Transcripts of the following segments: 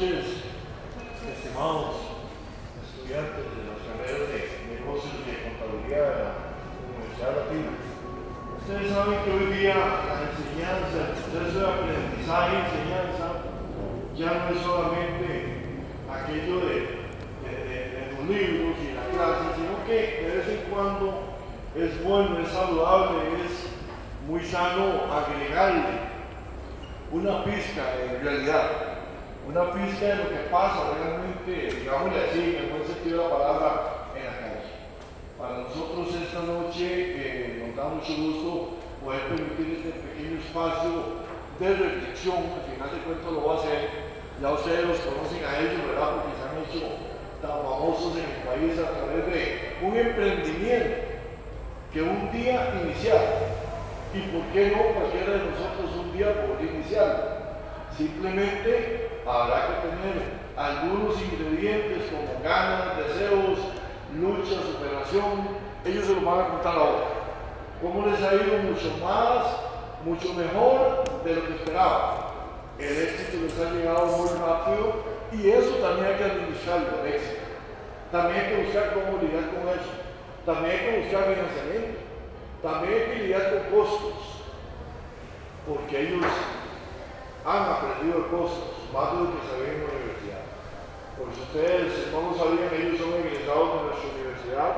noches, estimados estudiantes de las carreras de negocios de contabilidad de la Universidad Latina. Ustedes saben que hoy día la enseñanza, el proceso de aprendizaje y enseñanza ya no es solamente aquello de, los libros y la clase, sino que de vez en cuando es bueno, es saludable, es muy sano agregarle una pizca de realidad, una pizca de lo que pasa realmente, digámosle así, en el buen sentido de la palabra, en la calle. Para nosotros esta noche eh, nos da mucho gusto poder permitir este pequeño espacio de reflexión, al final de cuentas lo va a hacer, ya ustedes los conocen a ellos, ¿verdad? Porque se han hecho tan famosos en el país a través de un emprendimiento que un día iniciar y por qué no cualquiera de nosotros un día podría iniciar. Simplemente habrá que tener algunos ingredientes como ganas, deseos, lucha, superación. Ellos se lo van a contar ahora. ¿Cómo les ha ido mucho más, mucho mejor de lo que esperaban? El éxito les ha llegado muy rápido y eso también hay que administrarlo, el éxito. También hay que buscar cómo lidiar con eso. También hay que buscar financiamiento también hay que lidiar con costos, porque ellos han aprendido costos, más de que sabían en la universidad. Por si ustedes no lo sabían, ellos son egresados de nuestra universidad,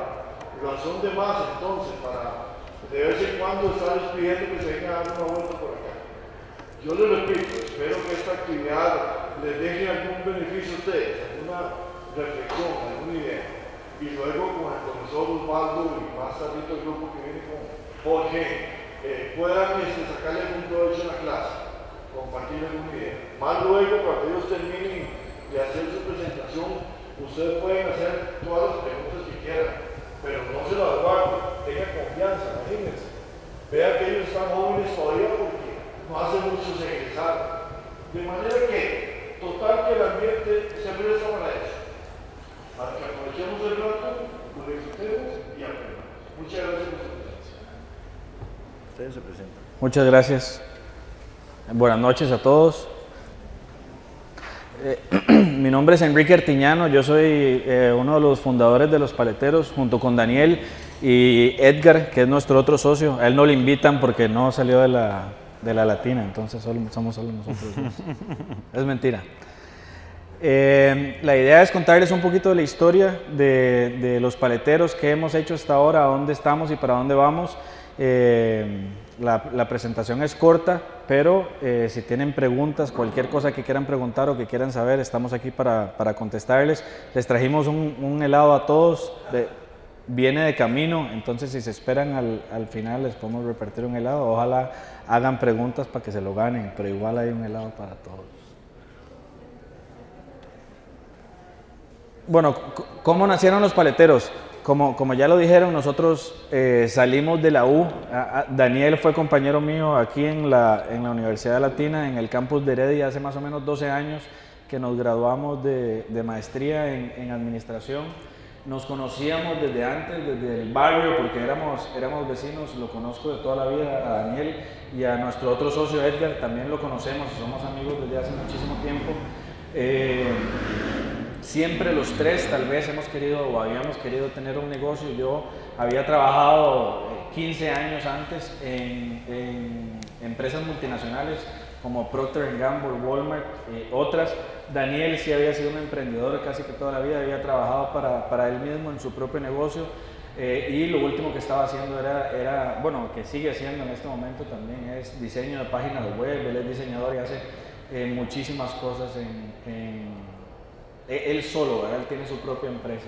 razón de más entonces para de vez en cuando estar pidiendo que se vengan a dar una vuelta por acá. Yo les repito, espero que esta actividad les deje algún beneficio a ustedes, alguna reflexión, alguna idea. Y luego con el profesor Osvaldo y más tarde el grupo que viene con porque eh, puedan este, sacarle algún provecho en la clase, compartir alguna idea. Más luego, cuando ellos terminen de hacer su presentación, ustedes pueden hacer todas las preguntas que quieran, pero no se las guarden, tengan confianza, imagínense. Vean que ellos están jóvenes todavía porque no hace mucho se egresaron. De manera que, total que el ambiente se presta para eso, para que aprovechemos el rato, lo disfrutemos y aprendamos. Muchas gracias se Muchas gracias. Buenas noches a todos. Eh, mi nombre es Enrique Artiñano, yo soy eh, uno de los fundadores de Los Paleteros, junto con Daniel y Edgar, que es nuestro otro socio. A él no le invitan porque no salió de la, de la latina, entonces solo, somos solo nosotros es mentira. Eh, la idea es contarles un poquito de la historia de, de los paleteros, qué hemos hecho hasta ahora, a dónde estamos y para dónde vamos. Eh, la, presentación es corta, pero eh, si tienen preguntas, cualquier cosa que quieran preguntar o que quieran saber, estamos aquí para, contestarles. Les trajimos un, helado a todos, viene de camino, entonces si se esperan al, final les podemos repartir un helado. Ojalá hagan preguntas para que se lo ganen, pero igual hay un helado para todos. Bueno, ¿cómo nacieron los paleteros? Como, como ya lo dijeron, nosotros eh, salimos de la U. Daniel fue compañero mío aquí en la, en la Universidad Latina, en el campus de Heredia, hace más o menos 12 años que nos graduamos de, de maestría en, en, administración. Nos conocíamos desde antes, desde el barrio, porque éramos, éramos vecinos, lo conozco de toda la vida, a Daniel y a nuestro otro socio Edgar, también lo conocemos, somos amigos desde hace muchísimo tiempo. Eh, siempre los tres tal vez hemos querido o habíamos querido tener un negocio. Yo había trabajado 15 eh, años antes en, empresas multinacionales como Procter Gamble, Walmart, eh, otras. Daniel sí había sido un emprendedor casi que toda la vida, había trabajado para, para él mismo en su propio negocio. Eh, y lo último que estaba haciendo era, era, bueno, que sigue haciendo en este momento también es diseño de páginas web, él es diseñador y hace muchísimas cosas en e, él solo, él tiene su propia empresa.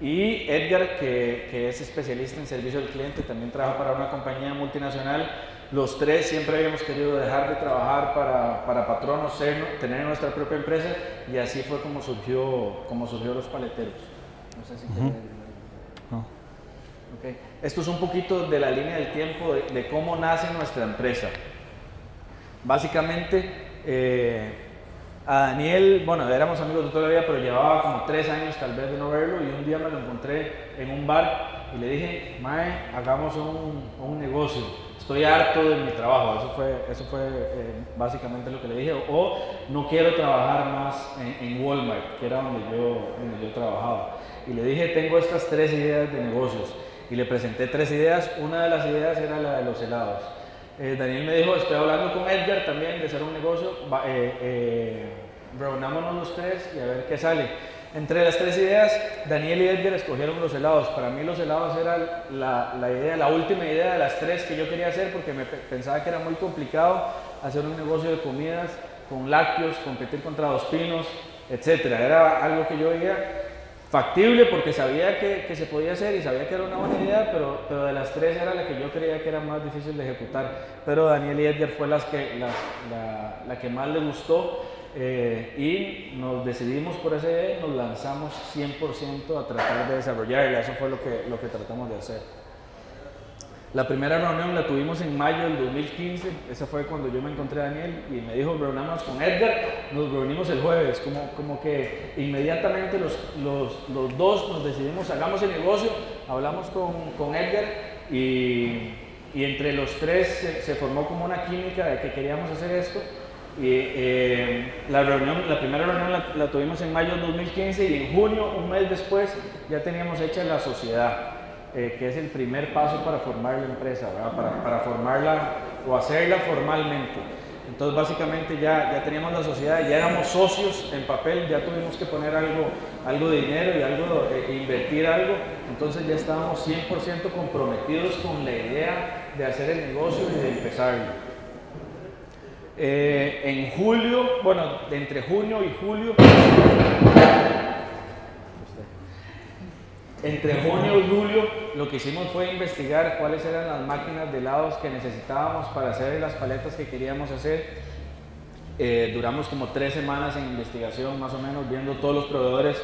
Y Edgar, que, es especialista en servicio al cliente, también trabaja para una compañía multinacional. Los tres siempre habíamos querido dejar de trabajar para, para patronos, tener nuestra propia empresa y así fue como surgió, como surgió los paleteros. No sé si Esto es un poquito de la línea del tiempo de, cómo nace nuestra empresa. Básicamente, eh, a Daniel, bueno, éramos amigos de toda la vida, pero llevaba como tres años tal vez de no verlo y un día me lo encontré en un bar y le dije, Mae, hagamos un, un negocio. estoy harto de mi trabajo, eso fue, eso fue eh, básicamente lo que le dije, o no quiero trabajar más en, Walmart, que era donde yo, donde yo trabajaba. Y le dije, tengo estas tres ideas de negocios, y le presenté tres ideas, una de las ideas era la de los helados. Eh, Daniel me dijo, estoy hablando con Edgar también de hacer un negocio, eh, eh, reunámonos los tres y a ver qué sale. Entre las tres ideas, Daniel y Edgar escogieron los helados. Para mí los helados era la, idea, la última idea de las tres que yo quería hacer porque me pensaba que era muy complicado hacer un negocio de comidas con lácteos, competir contra dos pinos, etc. Era algo que yo veía factible porque sabía que, que, se podía hacer y sabía que era una buena idea, pero, pero de las tres era la que yo creía que era más difícil de ejecutar. Pero Daniel y Edgar fue las que, las, la, la que más le gustó eh, y nos decidimos por esa idea y nos lanzamos 100% a tratar de desarrollarla. Eso fue lo que, lo que tratamos de hacer. La primera reunión la tuvimos en mayo del 2015, esa fue cuando yo me encontré a Daniel y me dijo, reunamos con Edgar, nos reunimos el jueves, como, como que inmediatamente los, los, los dos nos decidimos, hagamos el negocio, hablamos con, con Edgar y, y, entre los tres se, formó como una química de que queríamos hacer esto. Y, eh, la, reunión, la primera reunión la, tuvimos en mayo de 2015 y en junio, un mes después, ya teníamos hecha la sociedad, eh, que es el primer paso para formar la empresa, Para, formarla o hacerla formalmente. Entonces básicamente ya, ya teníamos la sociedad, ya éramos socios en papel, ya tuvimos que poner algo, algo de dinero y algo, eh, invertir algo, entonces ya estábamos 100% comprometidos con la idea de hacer el negocio y de empezarlo. Eh, en julio, bueno, entre junio y julio, entre junio y julio lo que hicimos fue investigar cuáles eran las máquinas de helados que necesitábamos para hacer las paletas que queríamos hacer. Eh, duramos como tres semanas en investigación, más o menos, viendo todos los proveedores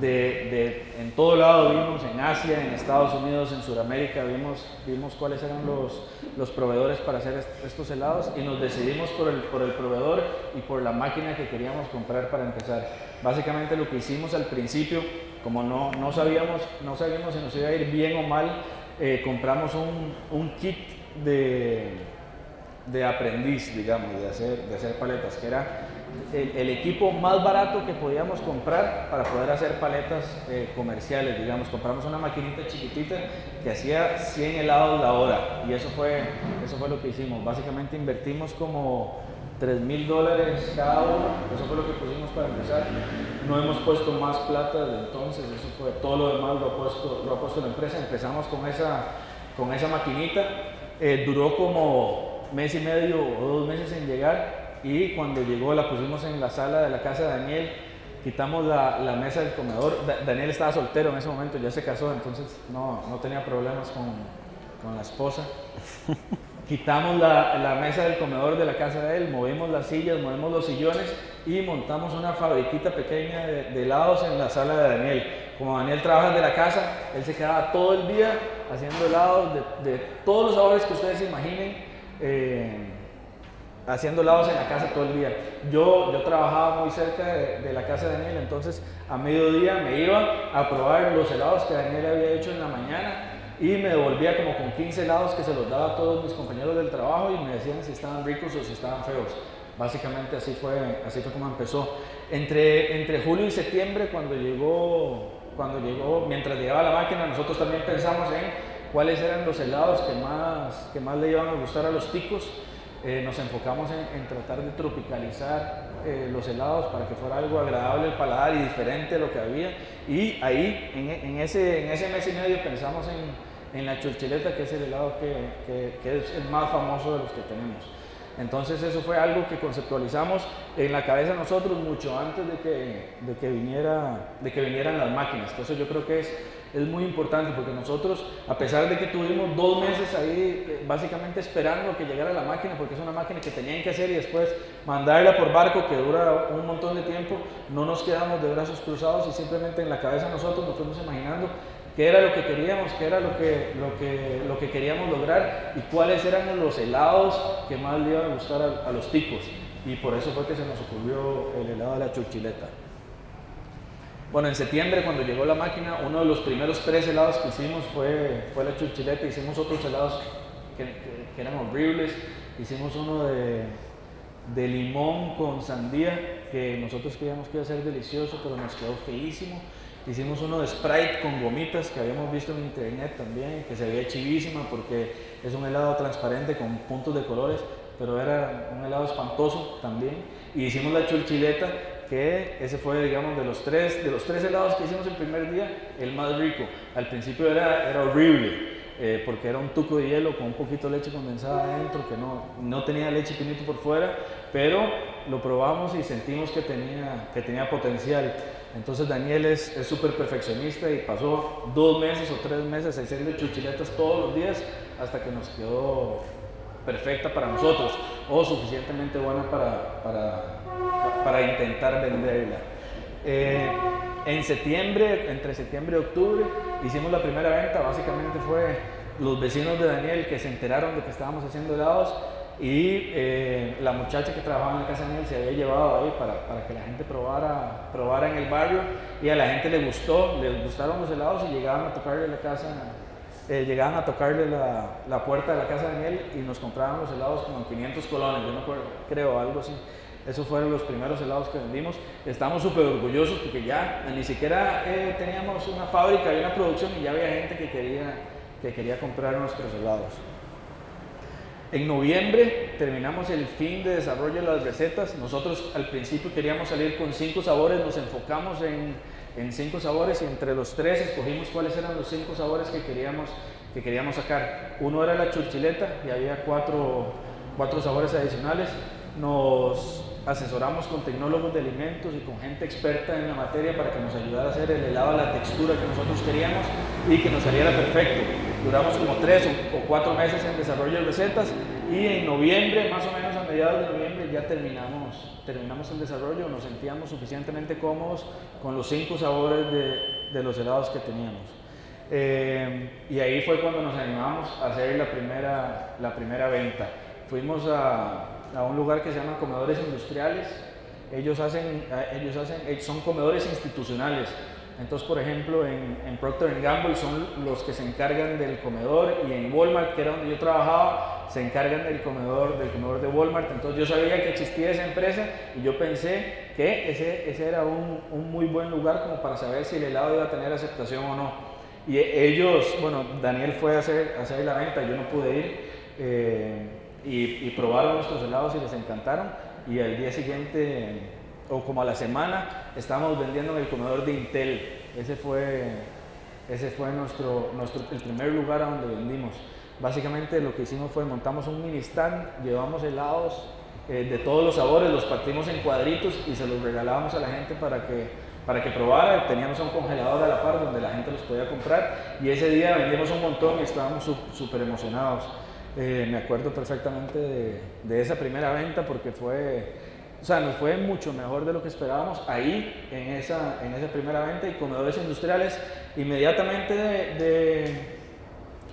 en todo lado vimos, en Asia, en Estados Unidos, en Sudamérica, vimos, vimos cuáles eran los, los proveedores para hacer estos helados y nos decidimos por el, por el proveedor y por la máquina que queríamos comprar para empezar. Básicamente lo que hicimos al principio, como no, no, sabíamos, no sabíamos si nos iba a ir bien o mal, eh, compramos un, un kit de, de aprendiz, digamos, de hacer, de hacer paletas, que era el, equipo más barato que podíamos comprar para poder hacer paletas eh, comerciales, digamos. Compramos una maquinita chiquitita que hacía 100 helados la hora y eso fue, eso fue lo que hicimos. Básicamente invertimos como 3 mil dólares cada uno, eso fue lo que pusimos para empezar. No hemos puesto más plata desde entonces, eso fue todo lo demás lo ha puesto, lo la empresa. Empezamos con esa, con esa maquinita, eh, duró como mes y medio o dos meses en llegar y cuando llegó la pusimos en la sala de la casa de Daniel, quitamos la, la mesa del comedor. Daniel estaba soltero en ese momento, ya se casó, entonces no, no tenía problemas con, con la esposa. quitamos la, la, mesa del comedor de la casa de él, movimos las sillas, movimos los sillones y montamos una fabriquita pequeña de, helados en la sala de Daniel. Como Daniel trabaja de la casa, él se quedaba todo el día haciendo helados de, de todos los sabores que ustedes imaginen. Eh, haciendo helados en la casa todo el día. Yo, yo trabajaba muy cerca de, la casa de Daniel, entonces a mediodía me iba a probar los helados que Daniel había hecho en la mañana y me devolvía como con 15 helados que se los daba a todos mis compañeros del trabajo y me decían si estaban ricos o si estaban feos. Básicamente así fue, así fue como empezó. Entre, entre julio y septiembre, cuando llegó, cuando llegó, mientras llegaba la máquina, nosotros también pensamos en cuáles eran los helados que más, que más le iban a gustar a los ticos. Eh, nos enfocamos en, tratar de tropicalizar eh, los helados para que fuera algo agradable al paladar y diferente a lo que había. Y ahí, en, ese, en ese mes y medio, pensamos en, en la churchileta, que es el helado que, que, es el más famoso de los que tenemos. Entonces eso fue algo que conceptualizamos en la cabeza nosotros mucho antes de que, de que, viniera, de que vinieran las máquinas. Entonces yo creo que es es muy importante porque nosotros, a pesar de que tuvimos dos meses ahí eh, básicamente esperando que llegara la máquina, porque es una máquina que tenían que hacer y después mandarla por barco que dura un montón de tiempo, no nos quedamos de brazos cruzados y simplemente en la cabeza nosotros nos fuimos imaginando qué era lo que queríamos, qué era lo que, lo que, lo que queríamos lograr y cuáles eran los helados que más le iban a gustar a, los ticos. Y por eso fue que se nos ocurrió el helado de la chuchileta. Bueno, en septiembre cuando llegó la máquina, uno de los primeros tres helados que hicimos fue, fue la chuchileta, hicimos otros helados que, eran horribles. Hicimos uno de, de limón con sandía, que nosotros creíamos que iba a ser delicioso, pero nos quedó feísimo. Hicimos uno de Sprite con gomitas que habíamos visto en internet también, que se veía chivísima porque es un helado transparente con puntos de colores, pero era un helado espantoso también. Y hicimos la chulchileta, que ese fue, digamos, de los tres, de los tres helados que hicimos el primer día, el más rico. Al principio era, era horrible. Eh, porque era un tuco de hielo con un poquito de leche condensada adentro, que no, no tenía leche pinito por fuera, pero lo probamos y sentimos que tenía, que tenía potencial. Entonces Daniel es súper perfeccionista y pasó dos meses o tres meses haciendo chuchiletas todos los días hasta que nos quedó perfecta para nosotros o suficientemente buena para, para, para intentar venderla. Eh, en septiembre, entre septiembre y octubre, hicimos la primera venta. Básicamente fue los vecinos de Daniel que se enteraron de que estábamos haciendo helados y eh, la muchacha que trabajaba en la casa de él se había llevado ahí para, para, que la gente probara, probara en el barrio y a la gente le gustó, les gustaron los helados y llegaban a tocarle la casa, eh, llegaban a tocarle la, la, puerta de la casa de Daniel y nos compraban los helados como en 500 colones, yo no creo, algo así. Esos fueron los primeros helados que vendimos. Estamos súper orgullosos porque ya ni siquiera eh, teníamos una fábrica y una producción y ya había gente que quería, que quería comprar nuestros helados. En noviembre terminamos el fin de desarrollo de las recetas. Nosotros al principio queríamos salir con cinco sabores, nos enfocamos en, en cinco sabores y entre los tres escogimos cuáles eran los cinco sabores que queríamos, que queríamos sacar. Uno era la churchileta y había cuatro, cuatro sabores adicionales. Nos asesoramos con tecnólogos de alimentos y con gente experta en la materia para que nos ayudara a hacer el helado a la textura que nosotros queríamos y que nos saliera perfecto. Duramos como tres o, cuatro meses en desarrollo de recetas y en noviembre, más o menos a mediados de noviembre, ya terminamos, terminamos el desarrollo, nos sentíamos suficientemente cómodos con los cinco sabores de, de los helados que teníamos. Eh, y ahí fue cuando nos animamos a hacer la primera, la primera venta. Fuimos a, a un lugar que se llama comedores industriales. Ellos, hacen, eh, ellos hacen, eh, son comedores institucionales. Entonces, por ejemplo, en, en, Procter Gamble son los que se encargan del comedor y en Walmart, que era donde yo trabajaba, se encargan del comedor, del comedor de Walmart. Entonces yo sabía que existía esa empresa y yo pensé que ese, ese era un, un, muy buen lugar como para saber si el helado iba a tener aceptación o no. Y ellos, bueno, Daniel fue a hacer, a hacer la venta, yo no pude ir. Eh, y, probaron nuestros helados y les encantaron. Y al día siguiente, o como a la semana, estábamos vendiendo en el comedor de Intel. Ese fue, ese fue nuestro, nuestro, el primer lugar a donde vendimos. Básicamente lo que hicimos fue montamos un mini stand, llevamos helados eh, de todos los sabores, los partimos en cuadritos y se los regalábamos a la gente para que, para que probara. Teníamos un congelador a la par donde la gente los podía comprar y ese día vendimos un montón y estábamos súper emocionados. Eh, me acuerdo perfectamente de, esa primera venta porque fue, o sea, nos fue mucho mejor de lo que esperábamos ahí en esa, en esa primera venta y comedores industriales. Inmediatamente de,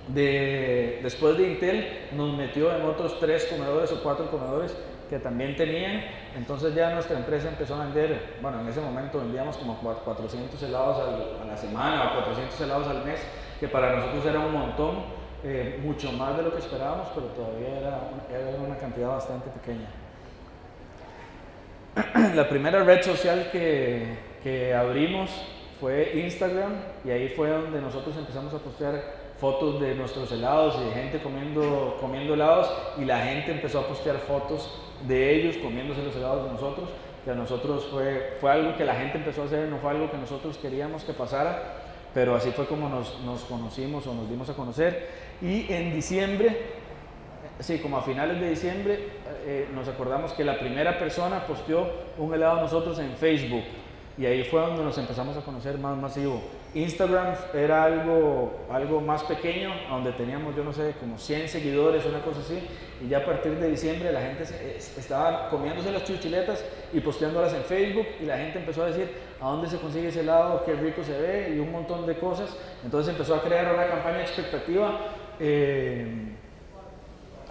de, después de Intel nos metió en otros tres comedores o cuatro comedores que también tenían, entonces ya nuestra empresa empezó a vender, bueno, en ese momento vendíamos como 400 helados a la semana o 400 helados al mes, que para nosotros era un montón eh, mucho más de lo que esperábamos, pero todavía era, era una cantidad bastante pequeña. La primera red social que, que, abrimos fue Instagram y ahí fue donde nosotros empezamos a postear fotos de nuestros helados y de gente comiendo, comiendo helados y la gente empezó a postear fotos de ellos comiéndose los helados de nosotros, que a nosotros fue, fue algo que la gente empezó a hacer, no fue algo que nosotros queríamos que pasara, pero así fue como nos, nos conocimos o nos dimos a conocer y en diciembre, sí, como a finales de diciembre, eh, nos acordamos que la primera persona posteó un helado a nosotros en Facebook. Y ahí fue donde nos empezamos a conocer más masivo. Instagram era algo, algo más pequeño, donde teníamos, yo no sé, como 100 seguidores, una cosa así. Y ya a partir de diciembre la gente estaba comiéndose las chuchiletas y posteándolas en Facebook. Y la gente empezó a decir, ¿a dónde se consigue ese helado? Qué rico se ve y un montón de cosas. Entonces empezó a crear una campaña expectativa eh,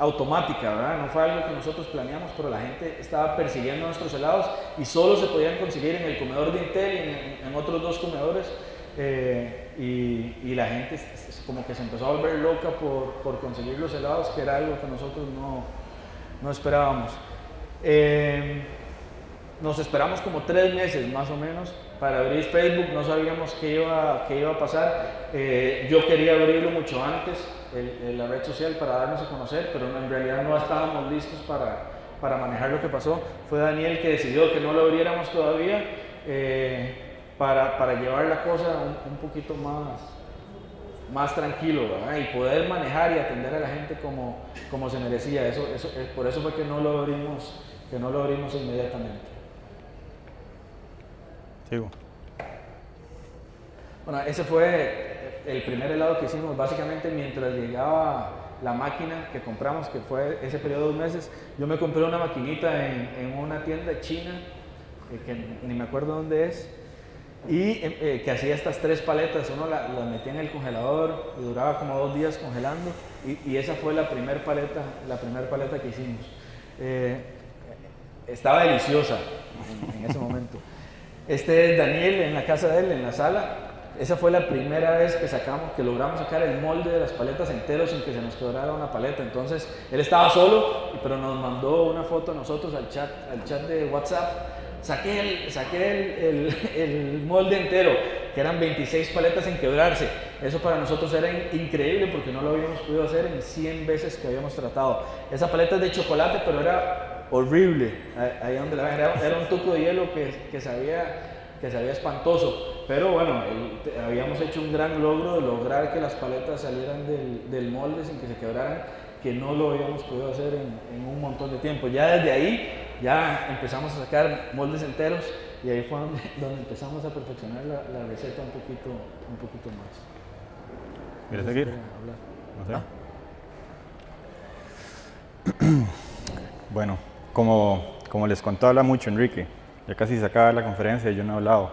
automática, ¿verdad? No fue algo que nosotros planeamos, pero la gente estaba persiguiendo nuestros helados y solo se podían conseguir en el comedor de Intel y en, otros dos comedores. Eh, y, la gente como que se empezó a volver loca por, por, conseguir los helados, que era algo que nosotros no, no esperábamos. Eh, nos esperamos como tres meses más o menos para abrir Facebook, no sabíamos qué iba, qué iba a pasar. Yo quería abrirlo mucho antes, el, la red social, para darnos a conocer, pero en realidad no estábamos listos para, para manejar lo que pasó. Fue Daniel que decidió que no lo abriéramos todavía eh, para, para, llevar la cosa un, un poquito más, más tranquilo y poder manejar y atender a la gente como, como se merecía. Eso, eso, por eso fue que no lo abrimos, que no lo abrimos inmediatamente. Bueno, ese fue el primer helado que hicimos. Básicamente, mientras llegaba la máquina que compramos, que fue ese periodo de dos meses, yo me compré una maquinita en, una tienda china, eh, que ni me acuerdo dónde es, y eh, eh, que hacía estas tres paletas. Uno las la metía en el congelador y duraba como dos días congelando, y, esa fue la primera paleta, la primera paleta que hicimos. estaba deliciosa en, en ese momento. Este es Daniel en la casa de él, en la sala. Esa fue la primera vez que sacamos, que logramos sacar el molde de las paletas enteros sin que se nos quebrara una paleta. Entonces, él estaba solo, pero nos mandó una foto a nosotros al chat, al chat de WhatsApp. Saqué, el, saqué el, el, molde entero, que eran 26 paletas sin quebrarse. Eso para nosotros era increíble porque no lo habíamos podido hacer en 100 veces que habíamos tratado. Esa paleta es de chocolate, pero era horrible. Ahí donde la era, era un tuco de hielo que, que, sabía, que sabía espantoso. Pero bueno, habíamos hecho un gran logro de lograr que las paletas salieran del, del, molde sin que se quebraran, que no lo habíamos podido hacer en, en, un montón de tiempo. Ya desde ahí, ya empezamos a sacar moldes enteros y ahí fue donde, donde empezamos a perfeccionar la, la, receta un poquito, un poquito más. ¿Quieres seguir? No sé. ¿Ah? Bueno, como, como les contó, habla mucho Enrique. Casi se acaba la conferencia y yo no he hablado.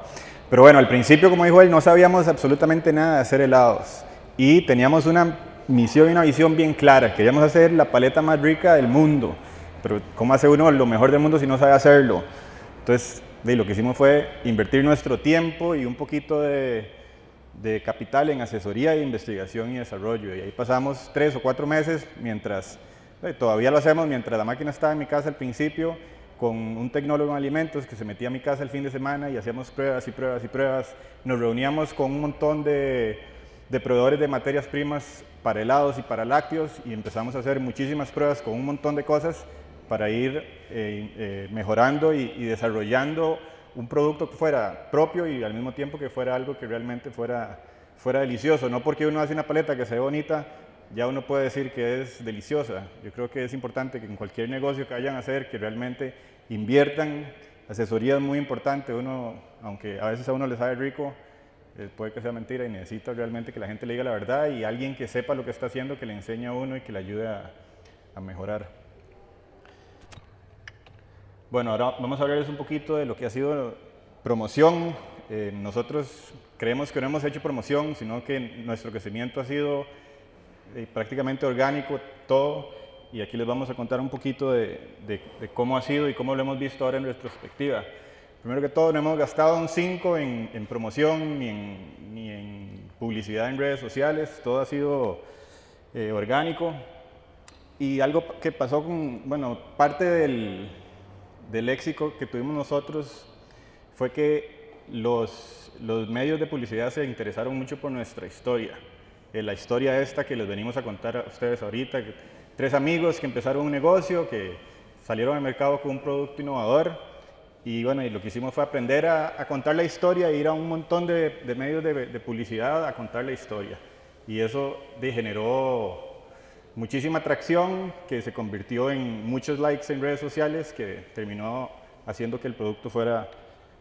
Pero bueno, al principio, como dijo él, no sabíamos absolutamente nada de hacer helados. Y teníamos una misión y una visión bien clara. Queríamos hacer la paleta más rica del mundo. Pero ¿cómo hace uno lo mejor del mundo si no sabe hacerlo? Entonces, de, lo que hicimos fue invertir nuestro tiempo y un poquito de, capital en asesoría, investigación y desarrollo. Y ahí pasamos tres o cuatro meses mientras eh, todavía lo hacemos mientras la máquina estaba en mi casa al principio, con un tecnólogo en alimentos que se metía a mi casa el fin de semana y hacíamos pruebas y pruebas y pruebas. Nos reuníamos con un montón de, de proveedores de materias primas para helados y para lácteos y empezamos a hacer muchísimas pruebas con un montón de cosas para ir eh, eh, mejorando y, desarrollando un producto que fuera propio y al mismo tiempo que fuera algo que realmente fuera, fuera delicioso. No porque uno hace una paleta que se ve bonita, ya uno puede decir que es deliciosa. Yo creo que es importante que en cualquier negocio que vayan a hacer, que realmente inviertan. Asesoría es muy importante. Uno, aunque a veces a uno le sabe rico, eh, puede que sea mentira y necesita realmente que la gente le diga la verdad y alguien que sepa lo que está haciendo, que le enseñe a uno y que le ayude a, a mejorar. Bueno, ahora vamos a hablarles un poquito de lo que ha sido promoción. Eh, nosotros creemos que no hemos hecho promoción, sino que nuestro crecimiento ha sido eh, prácticamente orgánico todo y aquí les vamos a contar un poquito de, cómo ha sido y cómo lo hemos visto ahora en retrospectiva. Primero que todo, no hemos gastado un 5 en, promoción ni en, ni en, publicidad en redes sociales, todo ha sido eh, orgánico. Y algo que pasó con, bueno, parte del, del éxito que tuvimos nosotros fue que los, los medios de publicidad se interesaron mucho por nuestra historia. Eh, la historia esta que les venimos a contar a ustedes ahorita. Tres amigos que empezaron un negocio, que salieron al mercado con un producto innovador y bueno, y lo que hicimos fue aprender a, a contar la historia e ir a un montón de, de medios de, de, publicidad a contar la historia. Y eso generó muchísima atracción que se convirtió en muchos likes en redes sociales que terminó haciendo que el producto fuera,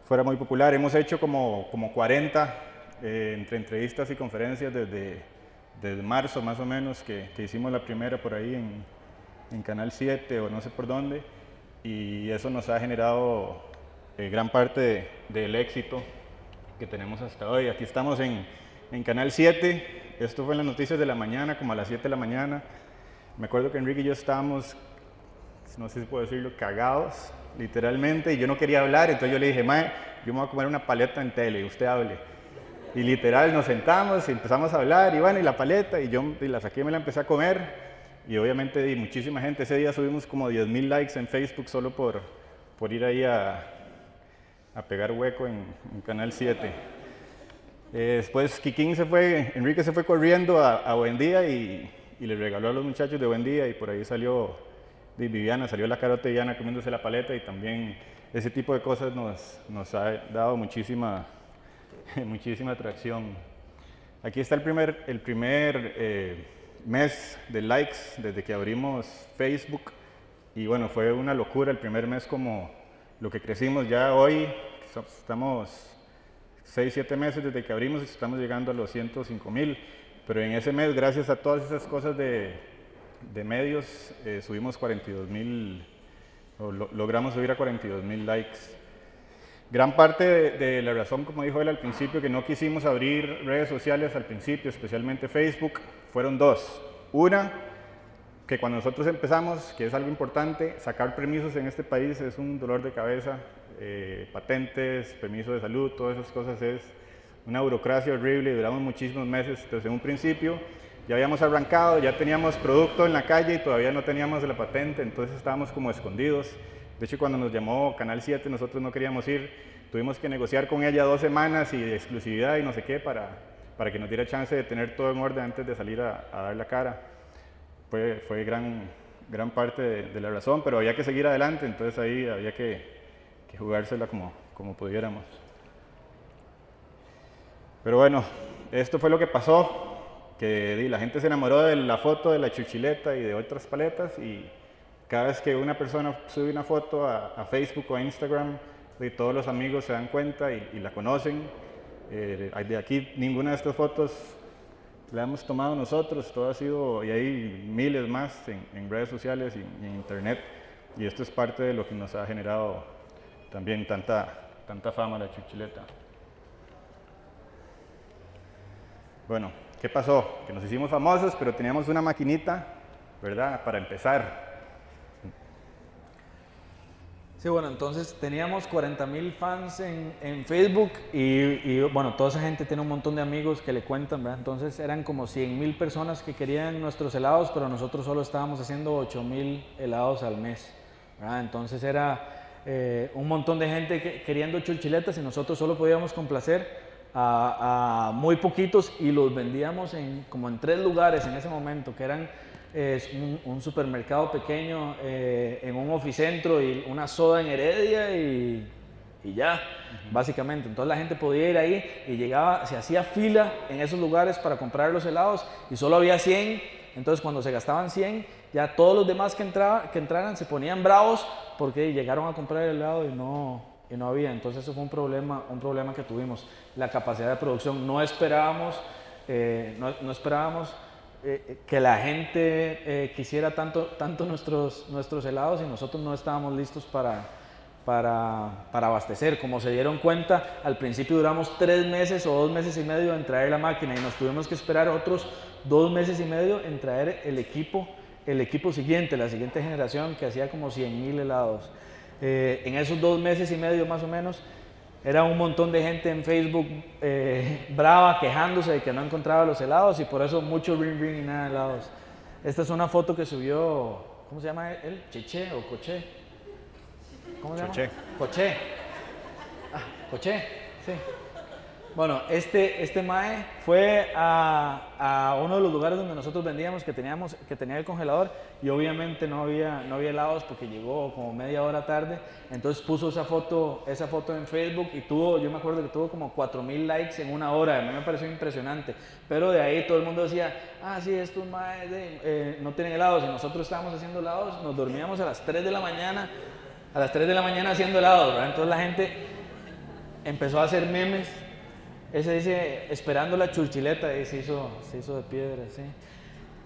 fuera muy popular. Hemos hecho como, como 40 eh, entre entrevistas y conferencias desde, desde marzo más o menos, que, que, hicimos la primera por ahí en, en, Canal 7 o no sé por dónde, y eso nos ha generado eh, gran parte de, del éxito que tenemos hasta hoy. Aquí estamos en, en, Canal 7, esto fue en las noticias de la mañana, como a las 7 de la mañana. Me acuerdo que Enrique y yo estábamos, no sé si puedo decirlo, cagados, literalmente, y yo no quería hablar, entonces yo le dije, Mae, yo me voy a comer una paleta en tele, usted hable. Y literal nos sentamos y empezamos a hablar, y bueno, y la paleta, y yo y la saqué y me la empecé a comer. Y obviamente muchísima gente, ese día subimos como 10.000 likes en Facebook solo por, por ir ahí a, a pegar hueco en, Canal 7. Eh, después Kikín se fue, Enrique se fue corriendo a, a Buen y, y, le regaló a los muchachos de Buen Día y por ahí salió Viviana, salió la carota Viviana comiéndose la paleta y también ese tipo de cosas nos, nos ha dado muchísima, muchísima atracción. Aquí está el primer, el primer eh, mes de likes desde que abrimos Facebook y bueno, fue una locura el primer mes como lo que crecimos ya hoy, estamos 6, 7 meses desde que abrimos y estamos llegando a los 105 mil, pero en ese mes gracias a todas esas cosas de, de medios eh, subimos 42 mil, logramos subir a 42 mil likes. Gran parte de, la razón, como dijo él al principio, que no quisimos abrir redes sociales al principio, especialmente Facebook, fueron dos. Una, que cuando nosotros empezamos, que es algo importante, sacar permisos en este país es un dolor de cabeza, eh, patentes, permiso de salud, todas esas cosas es una burocracia horrible y duramos muchísimos meses. Entonces, en un principio ya habíamos arrancado, ya teníamos producto en la calle y todavía no teníamos la patente, entonces estábamos como escondidos. De hecho, cuando nos llamó Canal 7, nosotros no queríamos ir, tuvimos que negociar con ella dos semanas y de exclusividad y no sé qué para, para que nos diera chance de tener todo en orden antes de salir a, dar la cara. Fue, fue gran, gran parte de, la razón, pero había que seguir adelante, entonces ahí había que, que jugársela como, como pudiéramos. Pero bueno, esto fue lo que pasó que la gente se enamoró de la foto de la chuchileta y de otras paletas y cada vez que una persona sube una foto a, Facebook o a Instagram, de todos los amigos se dan cuenta y, la conocen. Eh, de aquí ninguna de estas fotos la hemos tomado nosotros, todo ha sido, y hay miles más en, redes sociales y, en internet, y esto es parte de lo que nos ha generado también tanta, tanta fama la chuchileta. Bueno, ¿Qué pasó? Que nos hicimos famosos, pero teníamos una maquinita, ¿verdad? Para empezar. Sí, bueno, entonces teníamos 40 mil fans en, en Facebook y, bueno, toda esa gente tiene un montón de amigos que le cuentan, ¿verdad? Entonces eran como 100 mil personas que querían nuestros helados, pero nosotros solo estábamos haciendo 8 mil helados al mes, ¿verdad? Entonces era eh, un montón de gente queriendo chulchiletas y nosotros solo podíamos complacer a, muy poquitos y los vendíamos en, como en tres lugares en ese momento, que eran un, supermercado pequeño eh, en un oficentro y una soda en Heredia y, y ya, básicamente. Entonces la gente podía ir ahí y llegaba, se hacía fila en esos lugares para comprar los helados y solo había 100. Entonces cuando se gastaban 100, ya todos los demás que, entraba, que entraran se ponían bravos porque llegaron a comprar el helado y no, y no había. Entonces eso fue un problema, un problema que tuvimos. La capacidad de producción, no esperábamos, eh, no, esperábamos eh, que la gente eh, quisiera tanto, tanto nuestros, nuestros helados y nosotros no estábamos listos para, para, para, abastecer. Como se dieron cuenta, al principio duramos tres meses o dos meses y medio en traer la máquina y nos tuvimos que esperar otros dos meses y medio en traer el equipo, el equipo siguiente, la siguiente generación que hacía como 100 mil helados. Eh, en esos dos meses y medio más o menos, era un montón de gente en Facebook eh, brava quejándose de que no encontraba los helados y por eso mucho ring ring y nada de helados. Esta es una foto que subió, ¿cómo se llama él? ¿Cheche o Coche? ¿Cómo se llama? Coche. Ah, Coche, sí. Bueno, este, este MAE fue a, uno de los lugares donde nosotros vendíamos que, teníamos, que tenía el congelador y obviamente no había, no había helados porque llegó como media hora tarde. Entonces puso esa foto, esa foto en Facebook y tuvo, yo me acuerdo que tuvo como 4000 likes en una hora. A mí me pareció impresionante. Pero de ahí todo el mundo decía, ah, sí, estos MAE eh, no tienen helados. Y nosotros estábamos haciendo helados, nos dormíamos a las 3 de la mañana, a las 3 de la mañana haciendo helados. Entonces la gente empezó a hacer memes ese dice, esperando la chulchileta, y se hizo, se hizo de piedra, sí.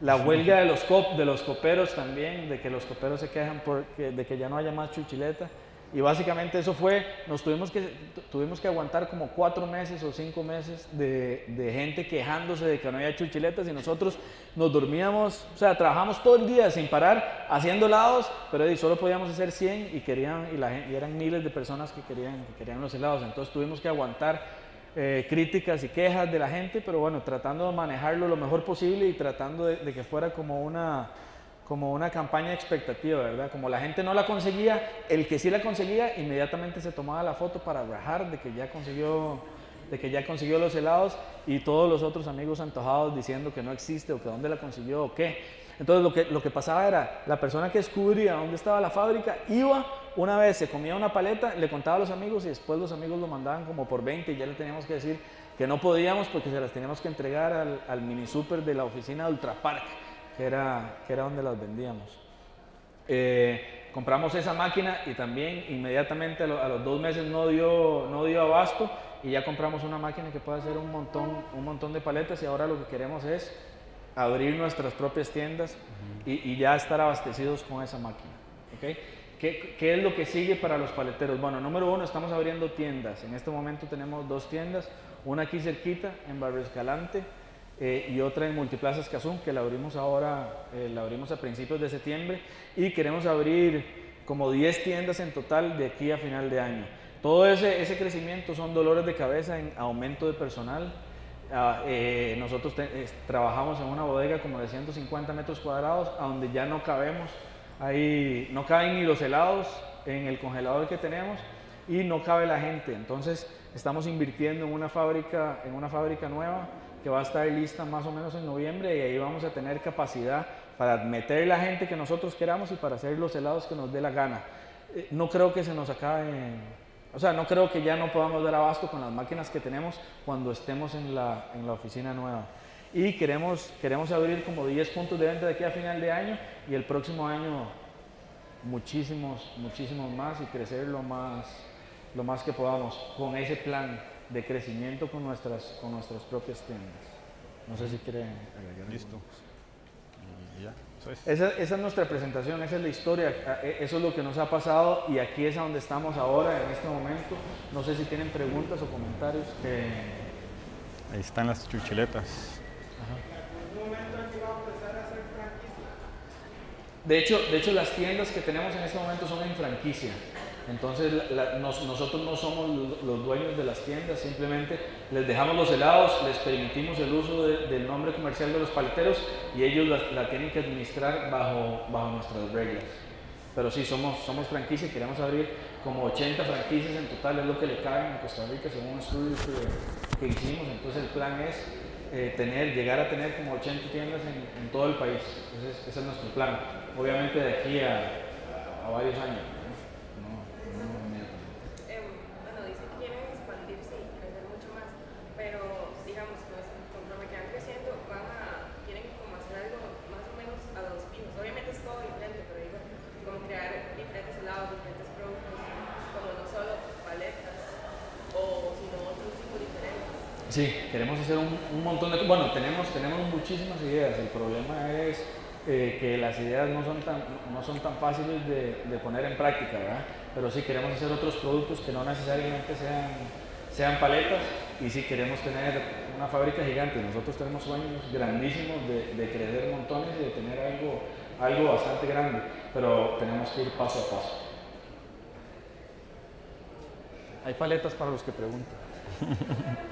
La huelga de los, cop, de los coperos también, de que los coperos se quejan de que ya no haya más chulchileta. Y básicamente eso fue, nos tuvimos que, tuvimos que aguantar como cuatro meses o cinco meses de, de, gente quejándose de que no había chulchiletas y nosotros nos dormíamos, o sea, trabajamos todo el día sin parar haciendo helados, pero solo podíamos hacer 100 y, querían, y, la, y eran miles de personas que querían, que querían los helados. Entonces tuvimos que aguantar eh, críticas y quejas de la gente, pero bueno, tratando de manejarlo lo mejor posible y tratando de, de que fuera como una, como una campaña expectativa, ¿verdad? Como la gente no la conseguía, el que sí la conseguía inmediatamente se tomaba la foto para rajar de que ya consiguió, de que ya consiguió los helados y todos los otros amigos antojados diciendo que no existe o que dónde la consiguió o qué. Entonces lo que, lo que pasaba era, la persona que descubría dónde estaba la fábrica iba, una vez se comía una paleta, le contaba a los amigos y después los amigos lo mandaban como por 20 y ya le teníamos que decir que no podíamos porque se las teníamos que entregar al, mini super de la oficina de Ultrapark, que era, que era donde las vendíamos. Eh, compramos esa máquina y también inmediatamente a, lo- a los dos meses no dio, no dio abasto y ya compramos una máquina que puede hacer un montón, un montón de paletas y ahora lo que queremos es abrir nuestras propias tiendas y, ya estar abastecidos con esa máquina. ¿ok? ¿Qué, qué es lo que sigue para los paleteros? Bueno, número uno, estamos abriendo tiendas. En este momento tenemos dos tiendas, una aquí cerquita, en Barrio Escalante, eh, y otra en Multiplaza Escazú, que la abrimos ahora, eh, la abrimos a principios de septiembre, y queremos abrir como 10 tiendas en total de aquí a final de año. Todo ese, ese crecimiento son dolores de cabeza en aumento de personal, Ah, eh, nosotros te- trabajamos en una bodega como de 150 metros cuadrados, a donde ya no cabemos. Ahí no caben ni los helados en el congelador que tenemos y no cabe la gente. Entonces estamos invirtiendo en una fábrica, en una fábrica nueva que va a estar lista más o menos en noviembre y ahí vamos a tener capacidad para meter la gente que nosotros queramos y para hacer los helados que nos dé la gana. Eh, no creo que se nos acabe o sea, no creo que ya no podamos dar abasto con las máquinas que tenemos cuando estemos en la, en la oficina nueva. Y queremos, queremos abrir como 10 puntos de venta de aquí a final de año y el próximo año muchísimos, muchísimos más y crecer lo más, lo más que podamos con ese plan de crecimiento con nuestras, con nuestras propias tiendas. No sé si quieren agregar Listo. Y ya, es. Esa, esa es nuestra presentación, esa es la historia, a- e- eso es lo que nos ha pasado y aquí es a donde estamos ahora en este momento. No sé si tienen preguntas o comentarios. que- Ahí están las chuchiletas. De hecho, de hecho, las tiendas que tenemos en este momento son en franquicia. Entonces, nosotros no somos lo- los dueños de las tiendas, simplemente les dejamos los helados, les permitimos el uso de- del nombre comercial de los paleteros y ellos la, tienen que administrar bajo, bajo nuestras reglas. Pero sí, somos, somos franquicia y queremos abrir como 80 franquicias en total, es lo que le caben en Costa Rica según un estudio que hicimos. Entonces, el plan es eh, tener, llegar a tener como 80 tiendas en, todo el país. Ese es, nuestro plan. Obviamente de aquí a varios años. ¿no? No, no inmediatamente. Em, bueno, dicen que quieren expandirse y crecer mucho más, pero digamos, pues, conforme que van creciendo, van a, quieren como hacer algo más o menos a dos pisos. Obviamente es todo diferente, pero digo, como crear diferentes helados, diferentes productos, como no solo paletas, o sino otros tipos diferentes. Sí, queremos hacer un, un montón de... Bueno, tenemos, tenemos muchísimas ideas. El problema es eh, que las ideas no son tan, no son tan fáciles de, de poner en práctica, ¿verdad? Pero sí queremos hacer otros productos que no necesariamente sean, sean paletas y sí queremos tener una fábrica gigante. Nosotros tenemos sueños grandísimos de, de crecer montones y de tener algo, algo bastante grande, pero tenemos que ir paso a paso. Hay paletas para los que preguntan.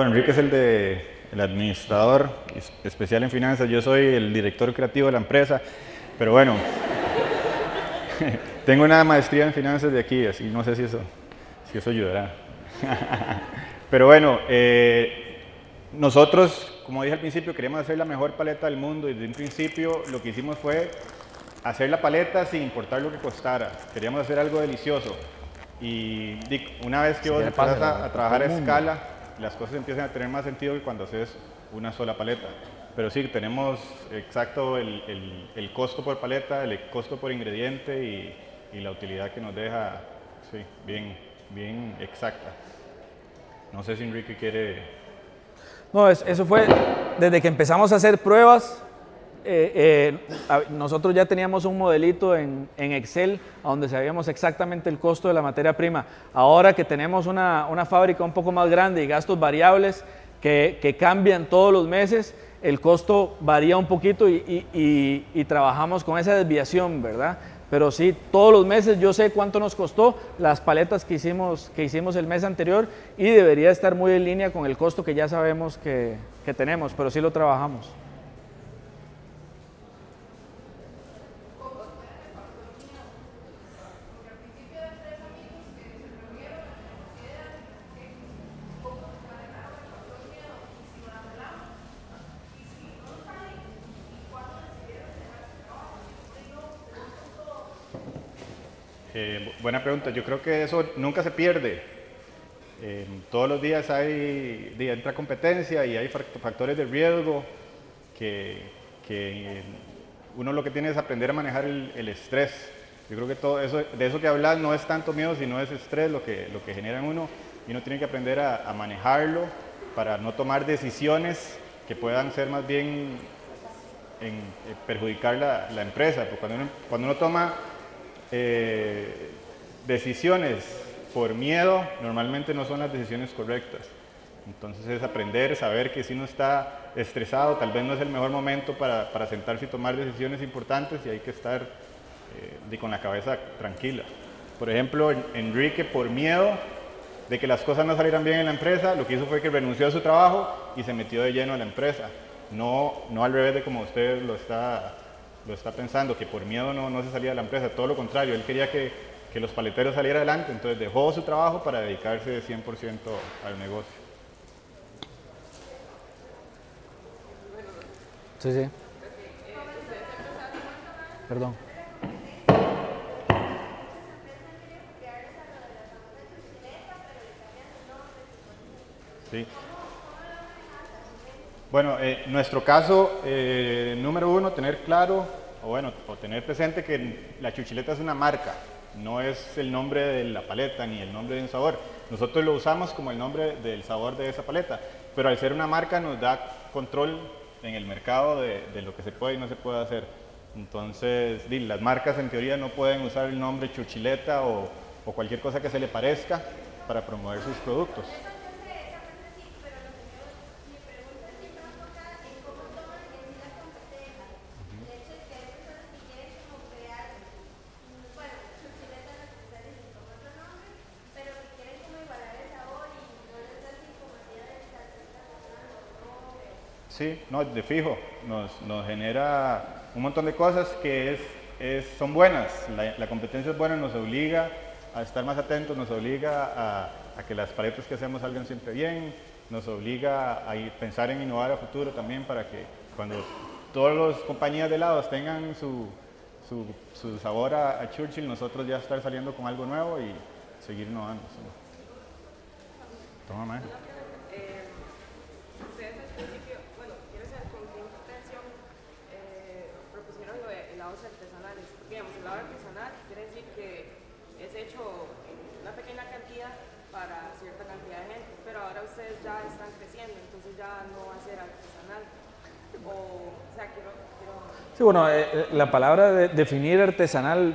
Bueno, Enrique es el de el administrador es- especial en finanzas. Yo soy el director creativo de la empresa. Pero bueno, tengo una maestría en finanzas de aquí, así no sé si eso, si eso ayudará. Pero bueno, eh, nosotros, como dije al principio, queríamos hacer la mejor paleta del mundo y desde un principio lo que hicimos fue hacer la paleta sin importar lo que costara. Queríamos hacer algo delicioso. Y una vez que Sí, vos empezás a, a trabajar a escala, las cosas empiezan a tener más sentido que cuando haces una sola paleta. pero sí, tenemos exacto el, el, el costo por paleta, el costo por ingrediente y, y, la utilidad que nos deja, sí, bien, bien exacta. No sé si Enrique quiere... No, eso fue desde que empezamos a hacer pruebas, eh, eh, nosotros ya teníamos un modelito en, en, Excel donde sabíamos exactamente el costo de la materia prima. Ahora que tenemos una, una fábrica un poco más grande y gastos variables que, que, cambian todos los meses, el costo varía un poquito y, y, y, trabajamos con esa desviación, ¿verdad? Pero sí, todos los meses yo sé cuánto nos costó las paletas que hicimos, que hicimos el mes anterior y debería estar muy en línea con el costo que ya sabemos que, que tenemos, pero sí lo trabajamos. Eh, buena pregunta. Yo creo que eso nunca se pierde. Eh, todos los días hay, entra competencia y hay factores de riesgo que, que, uno lo que tiene es aprender a manejar el, el, estrés. Yo creo que todo eso, de eso que hablas no es tanto miedo, sino es estrés lo que, lo que genera en uno y uno tiene que aprender a, manejarlo para no tomar decisiones que puedan ser más bien en, eh, perjudicar la, la empresa. Porque cuando uno, cuando uno toma eh, decisiones por miedo normalmente no son las decisiones correctas. Entonces es aprender, saber que si uno está estresado, tal vez no es el mejor momento para, para sentarse y tomar decisiones importantes y hay que estar eh, con la cabeza tranquila. Por ejemplo, Enrique, por miedo de que las cosas no salieran bien en la empresa, lo que hizo fue que renunció a su trabajo y se metió de lleno a la empresa. No, no al revés de como usted lo está lo está pensando, que por miedo no, no se salía de la empresa, todo lo contrario, él quería que, que los paleteros salieran adelante, entonces dejó su trabajo para dedicarse 100% al negocio. Sí, sí. Perdón. Sí. Bueno, eh, nuestro caso, eh, número uno, tener claro, o bueno, o tener presente que la chuchileta es una marca, no es el nombre de la paleta ni el nombre de un sabor. Nosotros lo usamos como el nombre del sabor de esa paleta, pero al ser una marca nos da control en el mercado de, lo que se puede y no se puede hacer. Entonces, las marcas en teoría no pueden usar el nombre chuchileta o cualquier cosa que se le parezca para promover sus productos. Sí, no, de fijo, nos, nos, genera un montón de cosas que es, es son buenas. La, competencia es buena, nos obliga a estar más atentos, nos obliga a, a, que las paletas que hacemos salgan siempre bien, nos obliga a ir, pensar en innovar a futuro también para que cuando todas las compañías de helados tengan su, su, su sabor a, Churchill, nosotros ya estar saliendo con algo nuevo y seguir innovando. ¿Sí? Toma, man. ya están creciendo, entonces ya no va a ser artesanal. O, o sea, quiero, quiero... Sí, bueno, eh, la palabra de definir artesanal,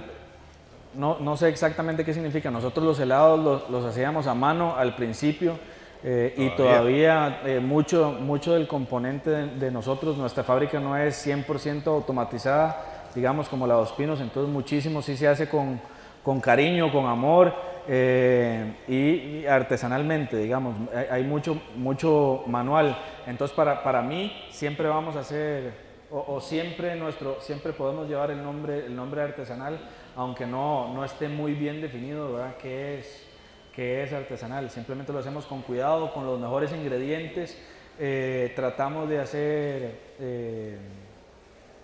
no, no, sé exactamente qué significa. Nosotros los helados los, los hacíamos a mano al principio eh, y todavía eh, mucho, mucho del componente de, de, nosotros, nuestra fábrica no es 100% automatizada, digamos como la Dos Pinos, entonces muchísimo sí se hace con, con cariño, con amor eh, y, artesanalmente, digamos, hay, mucho, mucho manual. Entonces, para, para mí, siempre vamos a hacer, o, o, siempre, nuestro, siempre podemos llevar el nombre, el nombre artesanal, aunque no, no esté muy bien definido, ¿verdad? ¿Qué es, qué es artesanal? Simplemente lo hacemos con cuidado, con los mejores ingredientes. Eh, tratamos de hacer eh,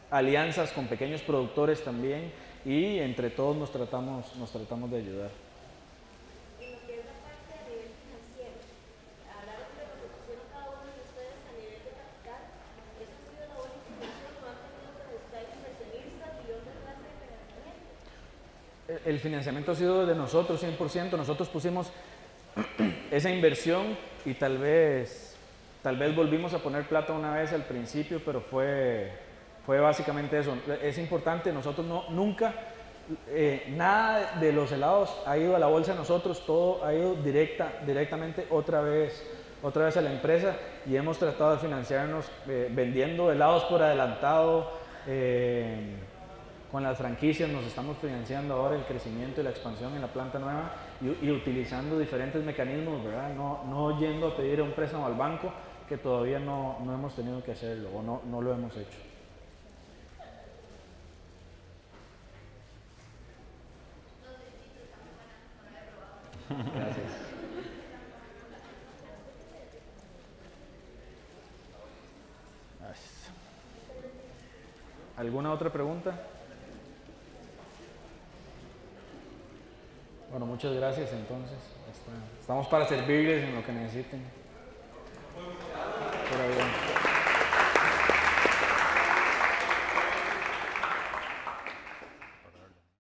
alianzas con pequeños productores también y entre todos nos tratamos, nos tratamos de ayudar. El financiamiento ha sido de nosotros 100%, nosotros pusimos esa inversión y tal vez, tal vez volvimos a poner plata una vez al principio, pero fue, fue básicamente eso. Es importante, nosotros no, nunca, eh, nada de los helados ha ido a la bolsa de nosotros, todo ha ido directa, directamente otra vez, otra vez a la empresa y hemos tratado de financiarnos eh, vendiendo helados por adelantado. Eh, con las franquicias nos estamos financiando ahora el crecimiento y la expansión en la planta nueva y, utilizando diferentes mecanismos, ¿verdad? No, no, yendo a pedir un préstamo al banco que todavía no, no hemos tenido que hacerlo o no, no lo hemos hecho. Gracias. ¿Alguna otra pregunta? Bueno, muchas gracias entonces. Estamos para servirles en lo que necesiten.